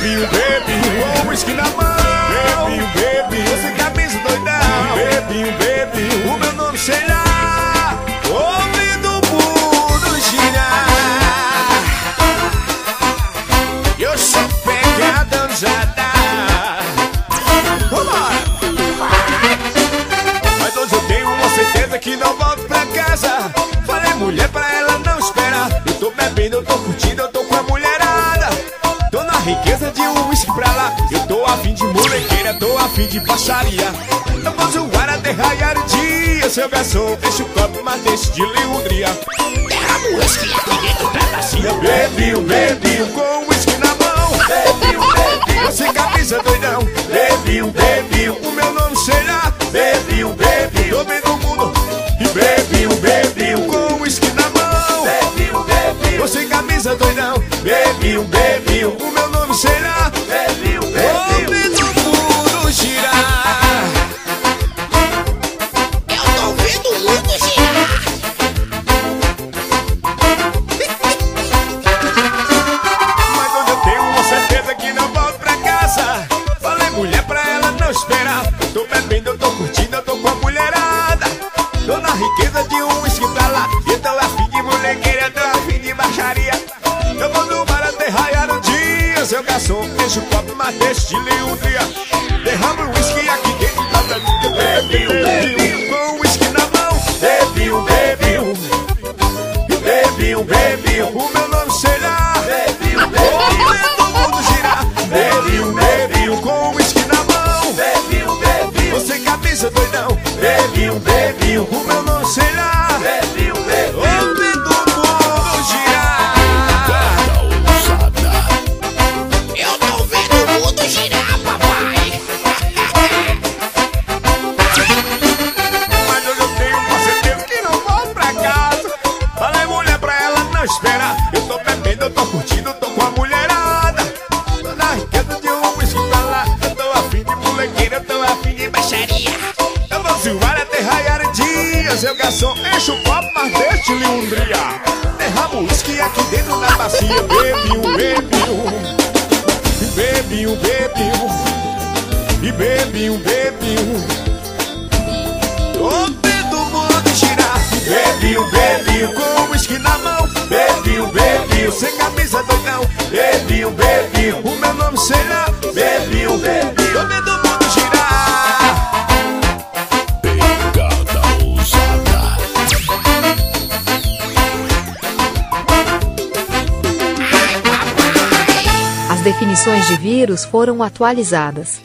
Bebi, bebi, com uísque na mão tô afim de baixaria. Eu vou zoar até raiar o dia. Seu garçom, deixa o copo, mas deixa de liudria Derrama o whisky aqui dentro da bacia. Bebi, bebi, com whisky na mão. Bebi, bebi, você camisa doidão. Bebi, bebi, o meu nome será. Bebi, bebi, tô vendo o mundo. E bebi, bebi, com whisky na mão. Bebi, bebi, você camisa doidão. Bebi, bebi, o meu garçom, deixa o copo, mas deixa de liudria Derrama o whisky aqui dentro da minha Bebi, bebi, com whisky na mão. Bebi, bebi, Bebi, bebi, o. Meu nome será. Bebi, bebi, todo mundo girar Bebi, bebi, com uísque na mão. Bebi, bebi, você cabeça doidão. Bebi, bebi, o meu nome será curtindo, eu tô com a mulherada. Tô na riqueza de um whisky pra lá. Eu tô afim de molequeira, eu tô afim de baixaria. Eu vou zoar até raiar o dia Seu garçom, enche o copo, mas deixa ele um brilhar Derrama o whisky aqui dentro da bacia. Bebi um, bebi um. Bebi um, bebi um. E bebi um, bebi um. Todo mundo girar Bebi, bebi, com whisky na mão Bebi, bebi, sem camisa doidão Bebi, bebi, o meu nome será Bebi, bebi, todo mundo girar Pegada. As definições de vírus foram atualizadas.